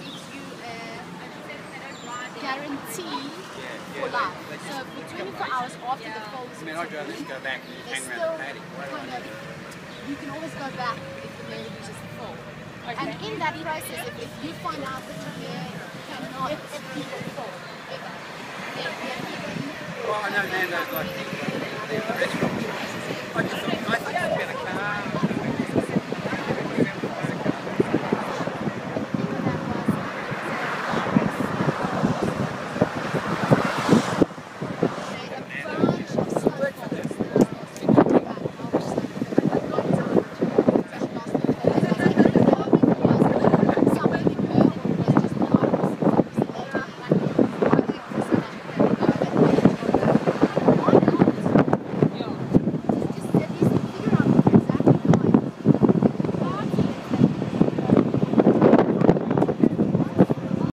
gives you a guarantee for life. So for 24 hours after the falls, I mean, I'd rather just go back and hang around the paddock. Kind of, you can always go back if the mare loses the fall. Okay. And in that process, if, if you find out that your mare cannot beat the fall, well, I know Nando's like, they're the restaurant.